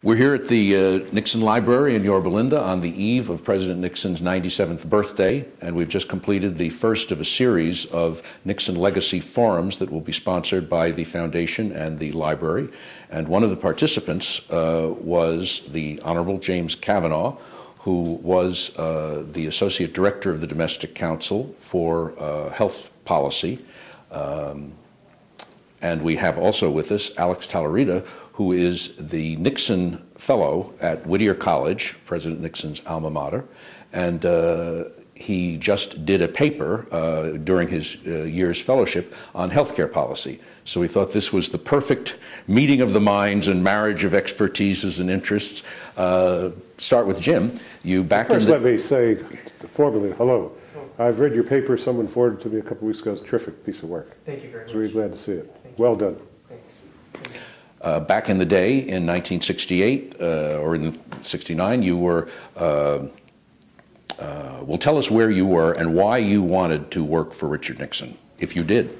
We're here at the uh, Nixon Library in Yorba Linda on the eve of President Nixon's 97th birthday, and we've just completed the first of a series of Nixon Legacy Forums that will be sponsored by the Foundation and the Library. And one of the participants uh, was the Honorable James Cavanaugh, who was uh, the Associate Director of the Domestic Council for uh, Health Policy. Um, and we have also with us Alex Talarita, who is the Nixon Fellow at Whittier College, President Nixon's alma mater. And uh, he just did a paper uh, during his uh, year's fellowship on healthcare policy. So we thought this was the perfect meeting of the minds and marriage of expertises and interests. Uh, start with Jim. You back First, in the, let me say formally, hello. I've read your paper. Someone forwarded it to me a couple weeks ago. It's a terrific piece of work. Thank you very I much. was really glad to see it. Well done. Thanks. Uh, back in the day in 1968 uh, or in 69, you were. Uh, uh, well, tell us where you were and why you wanted to work for Richard Nixon, if you did.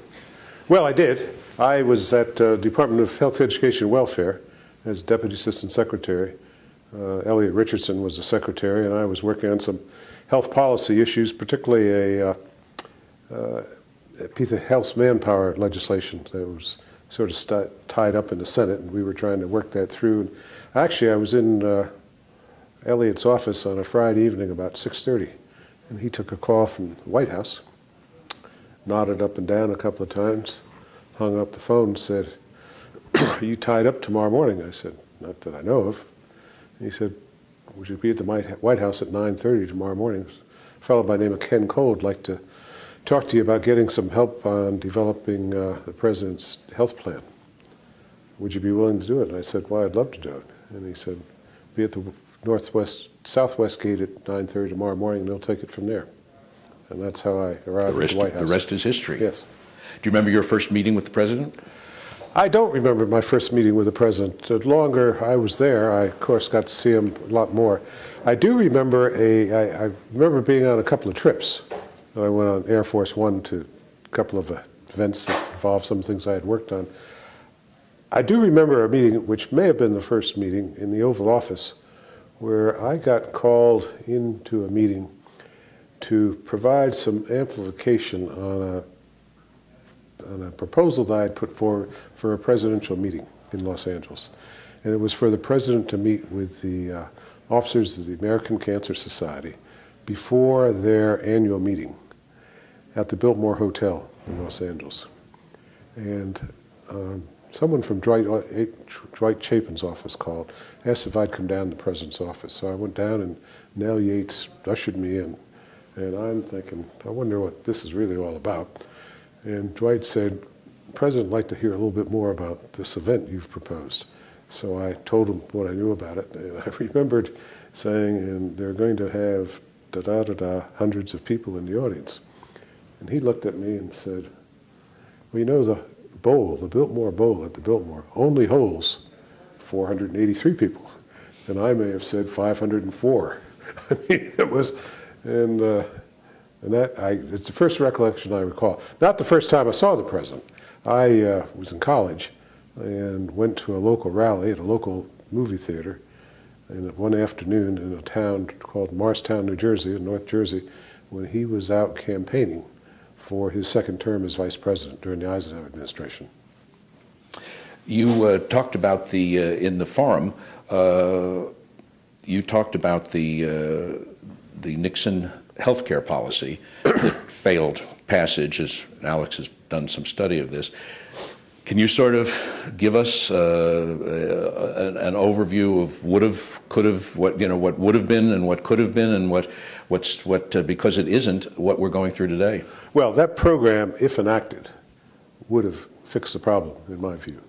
Well, I did. I was at uh, Department of Health, Education, and Welfare as Deputy Assistant Secretary. Uh, Elliot Richardson was the secretary, and I was working on some health policy issues, particularly a, piece of health manpower legislation that was sort of tied up in the Senate, and we were trying to work that through. And actually, I was in uh, Elliot's office on a Friday evening about 6:30, and he took a call from the White House nodded up and down a couple of times, hung up the phone, and said, Are you tied up tomorrow morning? I said, Not that I know of. And he said, Would you be at the White House at 9.30 tomorrow morning? A fellow by the name of Ken Cole would like to talk to you about getting some help on developing uh, the president's health plan. Would you be willing to do it? And I said, Well, I'd love to do it. And he said, Be at the northwest, southwest gate at 9.30 tomorrow morning, and they'll take it from there. And that's how I The arrived at the White House. the rest is history. Yes. Do you remember your first meeting with the president? I don't remember my first meeting with the president. The longer I was there, I of course got to see him a lot more. I do remember a. I, I remember being on a couple of trips. I went on Air Force One to a couple of events that involved some things I had worked on. I do remember a meeting, which may have been the first meeting in the Oval Office, where I got called into a meeting to provide some amplification on a on a proposal that I had put forward for a presidential meeting in Los Angeles. And it was for the president to meet with the uh, officers of the American Cancer Society before their annual meeting at the Biltmore Hotel in Los Angeles. And um, someone from Dwight, uh, Dwight Chapin's office called, asked if I'd come down to the president's office. So I went down and Nell Yates ushered me in. And I'm thinking, I wonder what this is really all about. And Dwight said, President would like to hear a little bit more about this event you've proposed. So I told him what I knew about it. And I remembered saying, and they're going to have da da da da hundreds of people in the audience. And he looked at me and said, Well, you know, the bowl, the Biltmore Bowl at the Biltmore, only holds 483 people. And I may have said 504. I mean, it was, and, uh, and that, I, it's the first recollection I recall. Not the first time I saw the president. I uh, was in college and went to a local rally at a local movie theater and one afternoon in a town called Morristown, New Jersey, in North Jersey, when he was out campaigning for his second term as vice president during the Eisenhower administration. You uh, talked about the, uh, in the forum, uh, you talked about the, uh, the Nixon healthcare policy that failed passage, as Alex has done some study of this. Can you sort of give us uh, uh, an, overview of would have, could have, what you know, what would have been and what could have been, and what, what's what uh, because it isn't what we're going through today? Well, that program, if enacted, would have fixed the problem, in my view,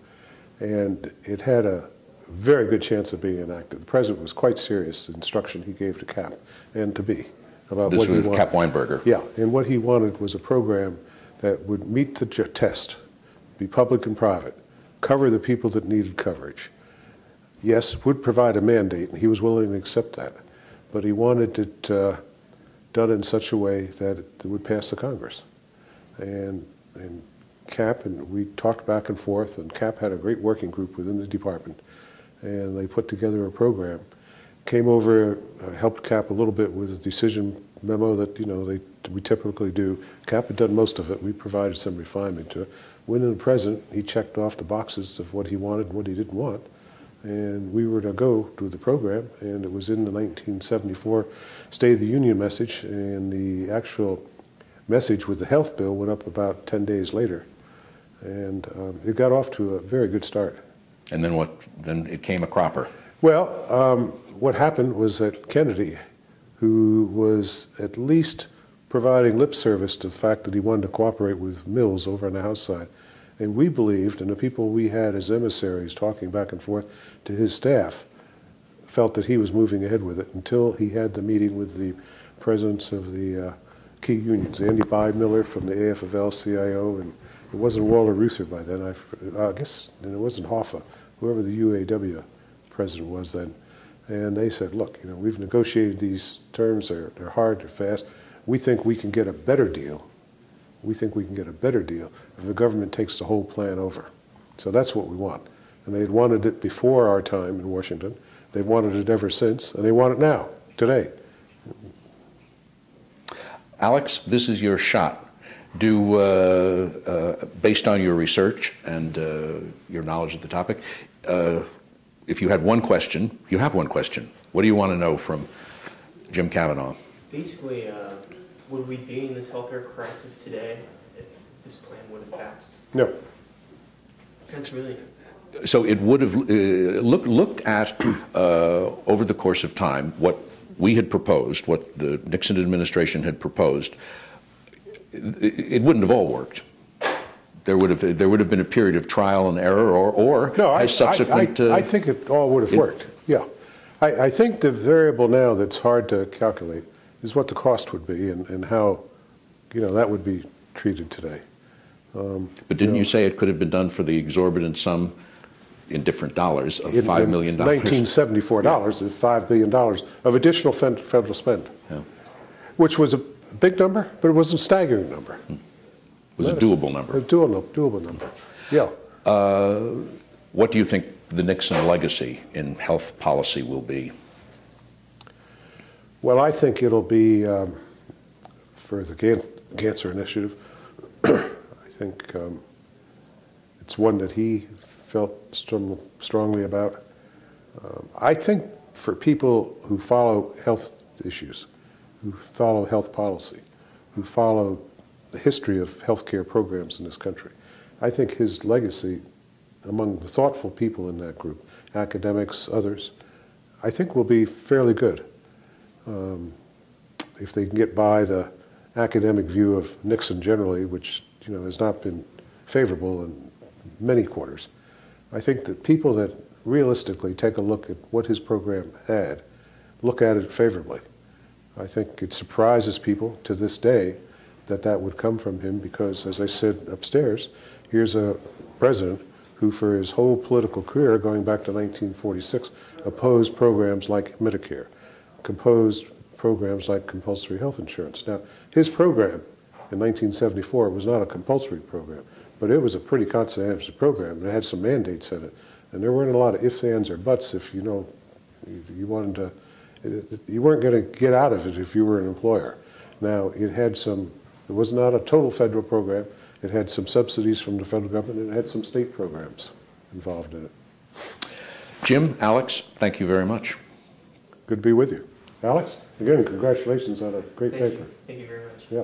and it had a very good chance of being enacted. The president was quite serious. The instruction he gave to Cap and to be about this what he was wanted. Cap Weinberger. Yeah, and what he wanted was a program that would meet the test be public and private, cover the people that needed coverage. Yes, would provide a mandate, and he was willing to accept that, but he wanted it uh, done in such a way that it would pass the Congress. And, and Cap, and we talked back and forth, and Cap had a great working group within the department and they put together a program. Came over, uh, helped Cap a little bit with a decision memo that, you know, they, we typically do. Cap had done most of it. We provided some refinement to it. When in the present, he checked off the boxes of what he wanted and what he didn't want. And we were to go to the program, and it was in the 1974 State of the Union message, and the actual message with the health bill went up about 10 days later. And um, it got off to a very good start. And then what? Then it came a cropper. Well, um, what happened was that Kennedy, who was at least providing lip service to the fact that he wanted to cooperate with Mills over on the House side, and we believed, and the people we had as emissaries talking back and forth to his staff, felt that he was moving ahead with it until he had the meeting with the presidents of the uh, key unions, Andy Biemiller from the AFL-CIO, and it wasn't Walter Reuther by then, I, I guess, and it wasn't Hoffa, whoever the UAW president was then. And they said, look, you know, we've negotiated these terms, they're, they're hard, they're fast. We think we can get a better deal. We think we can get a better deal if the government takes the whole plan over. So that's what we want. And they had wanted it before our time in Washington. They've wanted it ever since, and they want it now, today. Alex, this is your shot. Do, uh, uh, based on your research and uh, your knowledge of the topic, uh, if you had one question, you have one question. What do you want to know from Jim Cavanaugh? Basically, uh, would we be in this healthcare crisis today if this plan would have passed? No. That's really So it would have uh, look, looked at uh, over the course of time what we had proposed, what the Nixon administration had proposed. It, it wouldn't have all worked. There would have there would have been a period of trial and error, or or No, I, subsequent. I, I, uh, I think it all would have it- worked. Yeah. I, I think the variable now that's hard to calculate is what the cost would be and, and how, you know, that would be treated today. Um, but didn't you say it could have been done for the exorbitant sum in different dollars of In- five in million dollars? 1974 dollars is $5 billion of additional federal spend, Yeah. which was a big number, but it was a staggering number. It was a doable number. A doable, doable number. Yeah. Uh, what do you think the Nixon legacy in health policy will be? Well, I think it'll be um, for the Gan- Cancer Initiative. I think um, it's one that he felt strong, strongly about. Um, I think for people who follow health issues, who follow health policy, who follow the history of healthcare programs in this country, I think his legacy among the thoughtful people in that group, academics, others, I think will be fairly good Um, if they can get by the academic view of Nixon generally, which you know has not been favorable in many quarters, I think that people that realistically take a look at what his program had look at it favorably. I think it surprises people to this day that that would come from him because, as I said upstairs, here's a president who, for his whole political career, going back to 1946, opposed programs like Medicare, composed programs like compulsory health insurance. Now, his program in 1974 was not a compulsory program, but it was a pretty comprehensive program. and It had some mandates in it, and there weren't a lot of ifs, ands, or buts. If you know, you, wanted to, you weren't going to get out of it if you were an employer. Now, it had some. It was not a total federal program. It had some subsidies from the federal government, and it had some state programs involved in it. Jim, Alex, thank you very much. Good to be with you. Alex, again, congratulations on a great Thank paper. you. Thank you very much. Yeah.